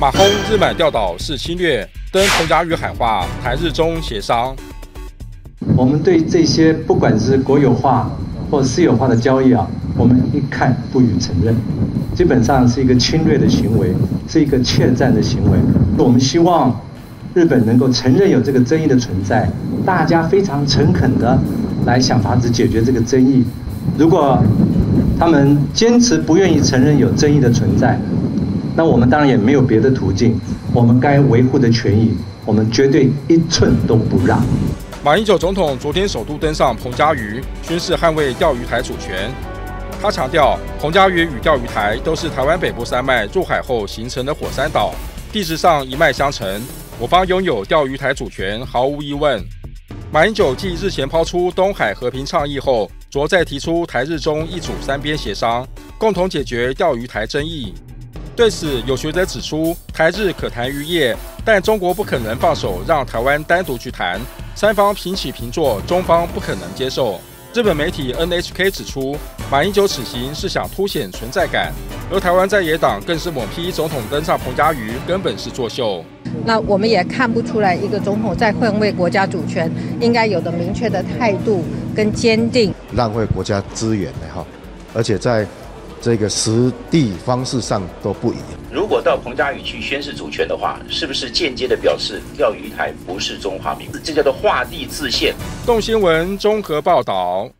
马轰日满钓岛是侵略，登彭佳屿喊话台日中协商。我们对这些不管是国有化或私有化的交易啊，我们一看不予承认，基本上是一个侵略的行为，是一个怯战的行为。我们希望日本能够承认有这个争议的存在，大家非常诚恳的来想法子解决这个争议。如果他们坚持不愿意承认有争议的存在，那我们当然也没有别的途径。我们该维护的权益，我们绝对一寸都不让。马英九总统昨天首度登上彭佳屿，宣誓捍卫钓鱼台主权。他强调，彭佳屿与钓鱼台都是台湾北部山脉入海后形成的火山岛，地质上一脉相承，我方拥有钓鱼台主权，毫无疑问。马英九继日前抛出东海和平倡议后，昨再提出台日中一组三边协商，共同解决钓鱼台争议。对此，有学者指出，台日可谈渔业，但中国不可能放手让台湾单独去谈。三方平起平坐，中方不可能接受。日本媒体 NHK 指出，马英九此行是想凸显存在感，而台湾在野党更是猛批总统登上彭佳瑜根本是作秀。那我们也看不出来，一个总统在捍卫国家主权应该有的明确的态度跟坚定。浪费国家资源的哈，而且在。这个实地方式上都不一样。如果到彭佳屿去宣示主权的话，是不是间接的表示钓鱼台不是中华民国？这叫做划地自限。动新闻综合报道。